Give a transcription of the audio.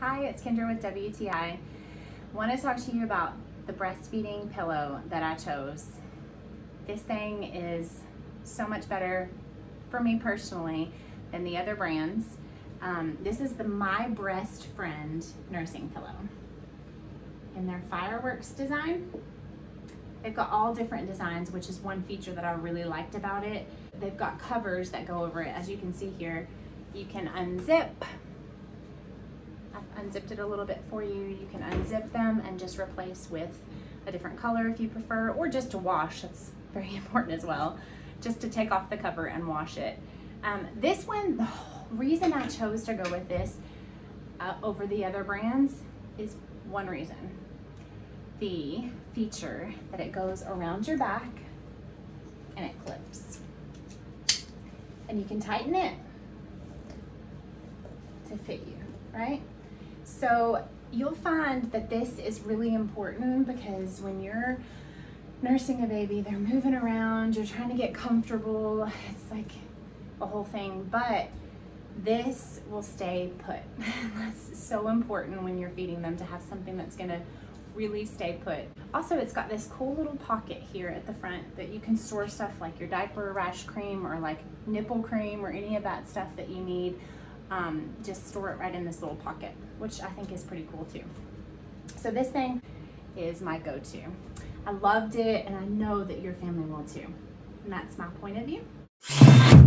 Hi, it's Kendra with WTI. Want to talk to you about the breastfeeding pillow that I chose. This thing is so much better for me personally than the other brands. Um, this is the My Brest Friend nursing pillow. In their fireworks design, they've got all different designs, which is one feature that I really liked about it. They've got covers that go over it. As you can see here, you can unzip I've unzipped it a little bit for you. You can unzip them and just replace with a different color if you prefer, or just to wash. That's very important as well. Just to take off the cover and wash it. Um, this one, the reason I chose to go with this uh, over the other brands is one reason. The feature that it goes around your back and it clips. And you can tighten it to fit you, right? So you'll find that this is really important because when you're nursing a baby, they're moving around, you're trying to get comfortable. It's like a whole thing, but this will stay put. that's so important when you're feeding them to have something that's gonna really stay put. Also, it's got this cool little pocket here at the front that you can store stuff like your diaper rash cream or like nipple cream or any of that stuff that you need um, just store it right in this little pocket, which I think is pretty cool too. So this thing is my go-to. I loved it and I know that your family will too. And that's my point of view.